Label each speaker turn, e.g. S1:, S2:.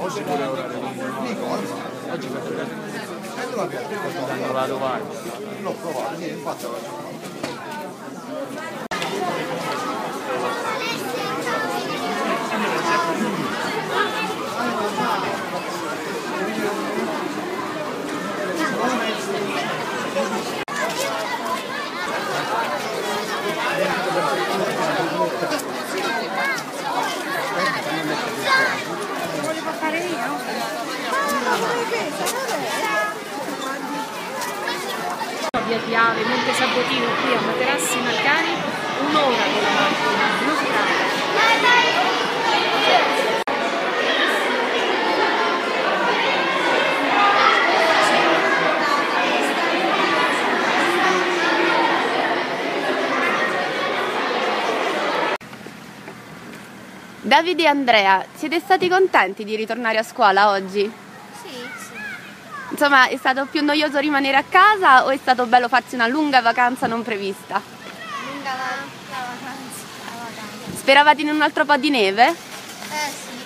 S1: Oggi pure orario Oggi danno la rovata.
S2: L'ho provato, sì, infatti
S3: Via Piave, Monte Sabotino qui a Materassi Marcani, un'ora con la macchina, bloccata.
S4: Davide e Andrea, siete stati contenti di ritornare a scuola oggi? Insomma, è stato più noioso rimanere a casa o è stato bello farsi una lunga vacanza non prevista?
S5: Lunga la vacanza. La vacanza.
S4: Speravate in un altro po' di neve?
S5: Eh sì.